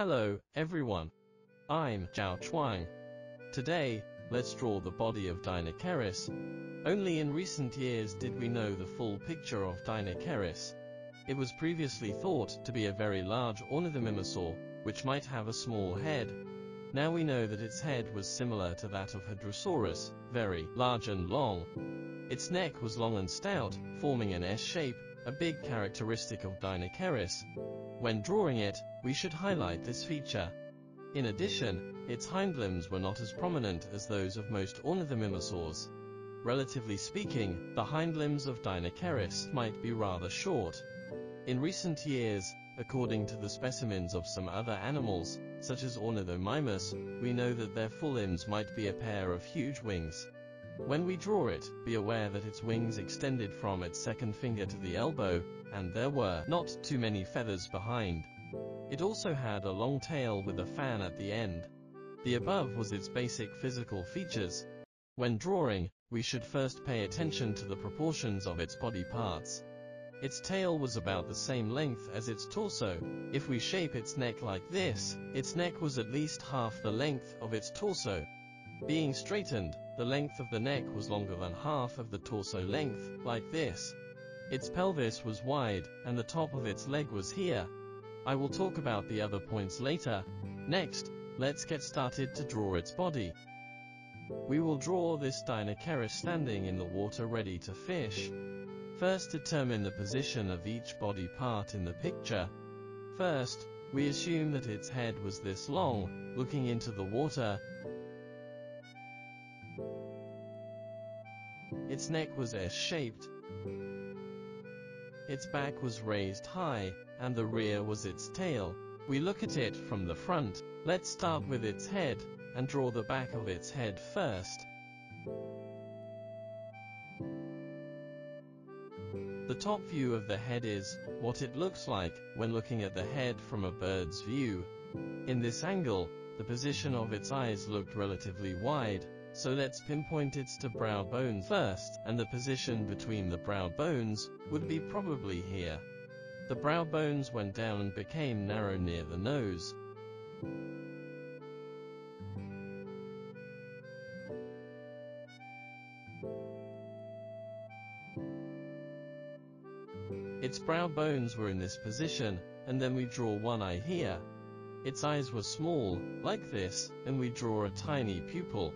Hello, everyone. I'm Zhao Chuang. Today, let's draw the body of Deinocheirus. Only in recent years did we know the full picture of Deinocheirus. It was previously thought to be a very large ornithomimosaur, which might have a small head. Now we know that its head was similar to that of Hadrosaurus, very large and long. Its neck was long and stout, forming an S shape, a big characteristic of Deinocheirus. When drawing it, we should highlight this feature. In addition, its hind limbs were not as prominent as those of most ornithomimosaurs. Relatively speaking, the hind limbs of Deinocheirus might be rather short. In recent years, according to the specimens of some other animals, such as Ornithomimus, we know that their forelimbs might be a pair of huge wings. When we draw it, be aware that its wings extended from its second finger to the elbow, and there were not too many feathers behind. It also had a long tail with a fan at the end. The above was its basic physical features. When drawing, we should first pay attention to the proportions of its body parts. Its tail was about the same length as its torso. If we shape its neck like this, its neck was at least half the length of its torso. Being straightened, the length of the neck was longer than half of the torso length, like this. Its pelvis was wide, and the top of its leg was here. I will talk about the other points later. Next, let's get started to draw its body. We will draw this Deinocheirus standing in the water ready to fish. First determine the position of each body part in the picture. First, we assume that its head was this long, looking into the water, Its neck was S-shaped. Its back was raised high, and the rear was its tail. We look at it from the front. Let's start with its head, and draw the back of its head first. The top view of the head is what it looks like when looking at the head from a bird's view. In this angle, the position of its eyes looked relatively wide, so let's pinpoint its to brow bone first, and the position between the brow bones would be probably here. The brow bones went down and became narrow near the nose. Its brow bones were in this position, and then we draw one eye here. Its eyes were small, like this, and we draw a tiny pupil.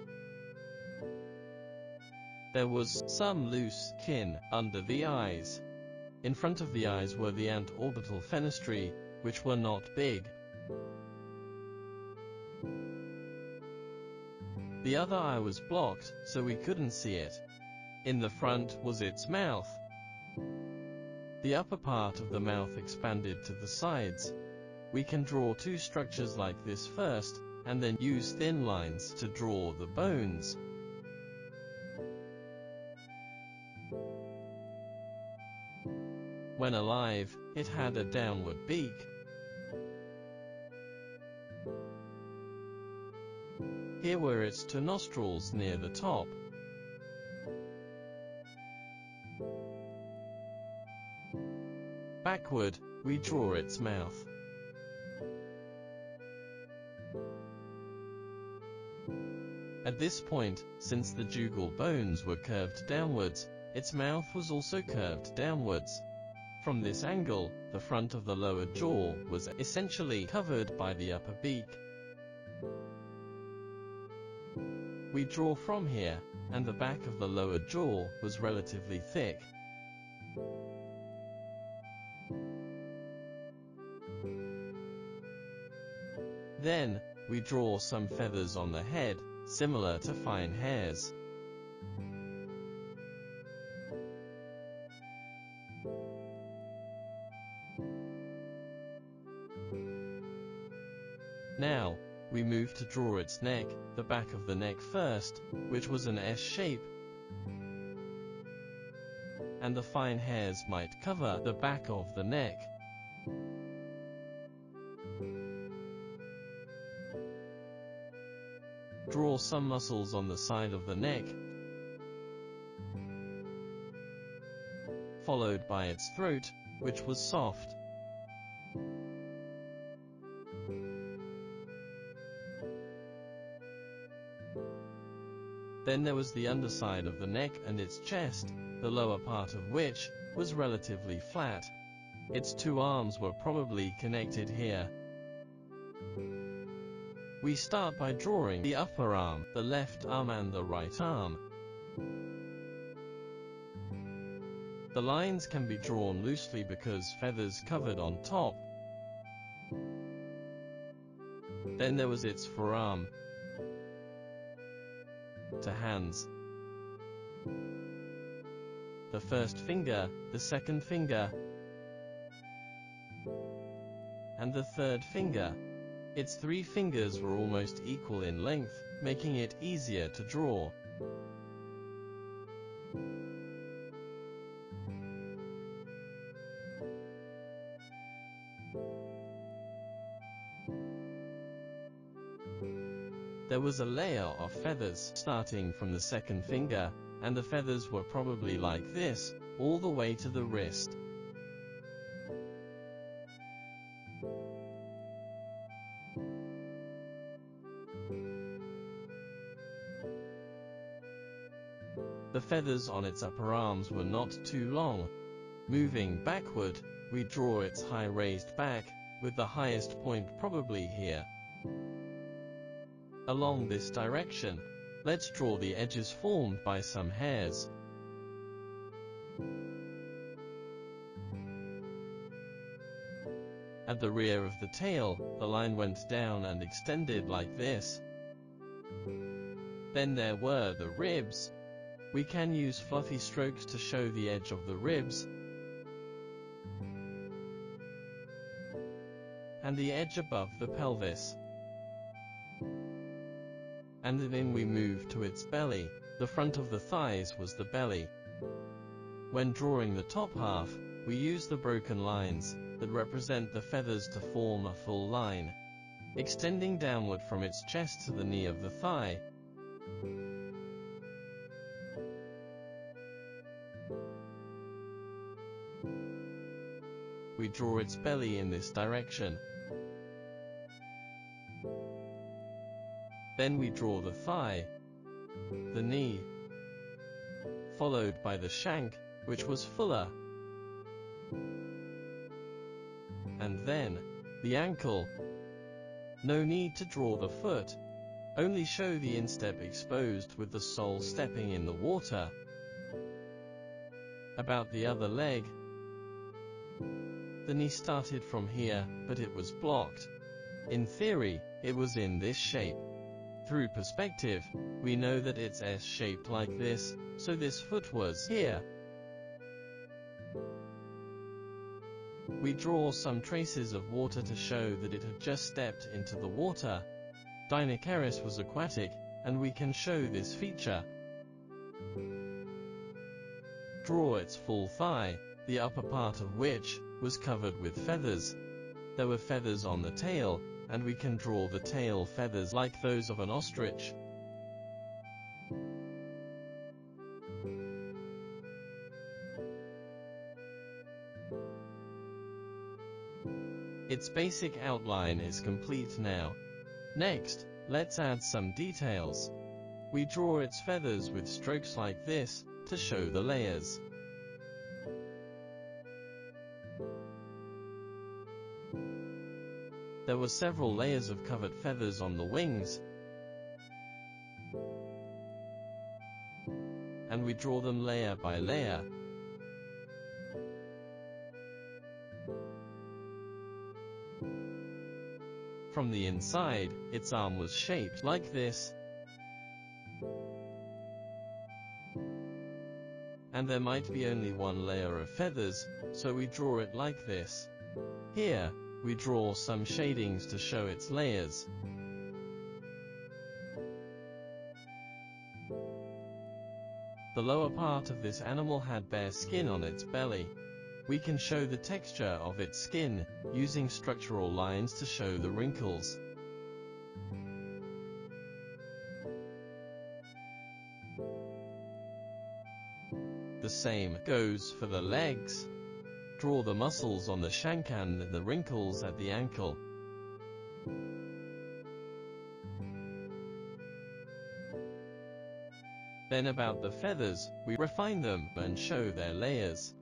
There was some loose skin under the eyes. In front of the eyes were the antorbital fenestrae, which were not big. The other eye was blocked, so we couldn't see it. In the front was its mouth. The upper part of the mouth expanded to the sides. We can draw two structures like this first, and then use thin lines to draw the bones. When alive, it had a downward beak. Here were its two nostrils near the top. Backward, we draw its mouth. At this point, since the jugal bones were curved downwards, its mouth was also curved downwards. From this angle, the front of the lower jaw was essentially covered by the upper beak. We draw from here, and the back of the lower jaw was relatively thick. Then, we draw some feathers on the head, similar to fine hairs. Draw its neck, the back of the neck first, which was an S shape, and the fine hairs might cover the back of the neck. Draw some muscles on the side of the neck, followed by its throat, which was soft. Then there was the underside of the neck and its chest, the lower part of which was relatively flat. Its two arms were probably connected here. We start by drawing the upper arm, the left arm and the right arm. The lines can be drawn loosely because feathers covered on top. Then there was its forearm to hands. The first finger, the second finger, and the third finger. Its three fingers were almost equal in length, making it easier to draw. There was a layer of feathers starting from the second finger, and the feathers were probably like this, all the way to the wrist. The feathers on its upper arms were not too long. Moving backward, we draw its high raised back, with the highest point probably here. Along this direction, let's draw the edges formed by some hairs. At the rear of the tail, the line went down and extended like this. Then there were the ribs. We can use fluffy strokes to show the edge of the ribs, and the edge above the pelvis and then we move to its belly. The front of the thighs was the belly. When drawing the top half, we use the broken lines that represent the feathers to form a full line, extending downward from its chest to the knee of the thigh. We draw its belly in this direction, Then we draw the thigh, the knee, followed by the shank, which was fuller, and then the ankle. No need to draw the foot, only show the instep exposed with the sole stepping in the water. About the other leg, the knee started from here, but it was blocked. In theory, it was in this shape. Through perspective, we know that it's S-shaped like this, so this foot was here. We draw some traces of water to show that it had just stepped into the water. Deinocheirus was aquatic, and we can show this feature. Draw its full thigh, the upper part of which was covered with feathers. There were feathers on the tail, and we can draw the tail feathers like those of an ostrich. Its basic outline is complete now. Next, let's add some details. We draw its feathers with strokes like this, to show the layers. There were several layers of covered feathers on the wings, and we draw them layer by layer. From the inside, its arm was shaped like this, and there might be only one layer of feathers, so we draw it like this. Here, we draw some shadings to show its layers. The lower part of this animal had bare skin on its belly. We can show the texture of its skin, using structural lines to show the wrinkles. The same goes for the legs. Draw the muscles on the shank and the wrinkles at the ankle. Then about the feathers, we refine them and show their layers.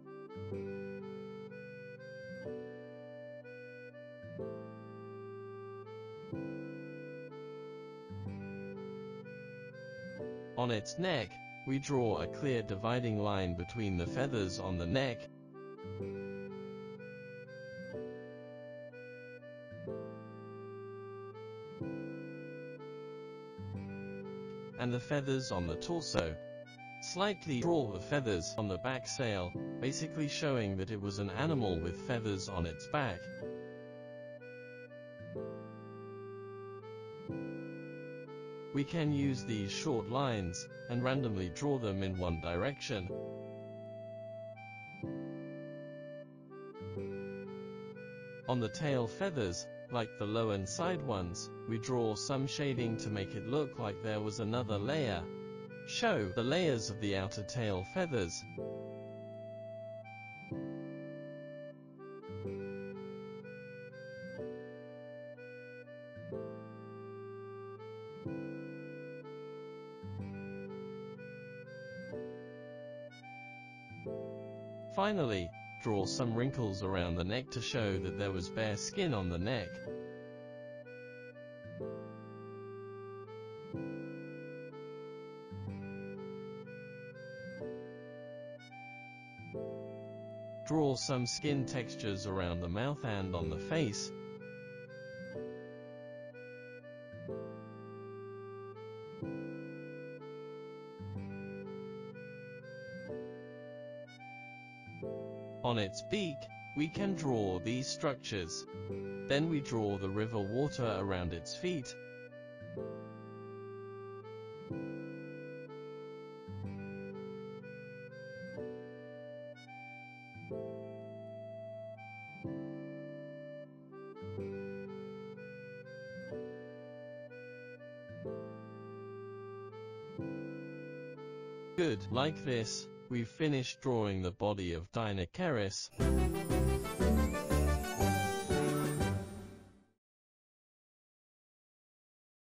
On its neck, we draw a clear dividing line between the feathers on the neck and the feathers on the torso. Slightly draw the feathers on the back sail, basically showing that it was an animal with feathers on its back. We can use these short lines, and randomly draw them in one direction. On the tail feathers, like the low and side ones, we draw some shading to make it look like there was another layer. Show the layers of the outer tail feathers. Finally, draw some wrinkles around the neck to show that there was bare skin on the neck. Draw some skin textures around the mouth and on the face. On its beak, we can draw these structures. Then we draw the river water around its feet. Good, like this, We've finished drawing the body of Deinocheirus.